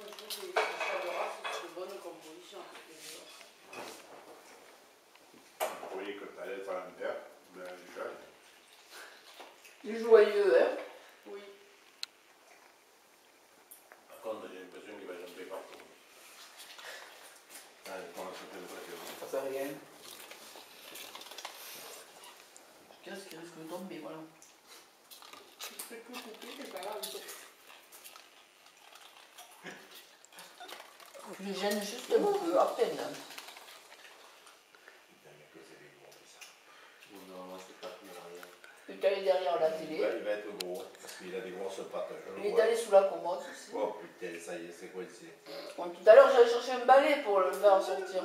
je trouve que c'est de bonne composition. Vous voyez que tu allais faire une perte, ben jeune. Du joyeux, hein Oui. Par contre, j'ai l'impression qu'il va jumper partout. Une pression. Ça rien. Qu'est-ce qui risque de tomber, voilà. Tu fais tout couper, c'est pas grave. Les gêne juste un peu, à peine. Putain. Il est allé derrière la Il télé. il va être gros, parce qu'il a des grosses pattes. Il est allé sous la commode aussi. Oh putain, ça y est, c'est quoi ici? Bon, tout à l'heure, j'allais chercher un balai pour le faire sortir.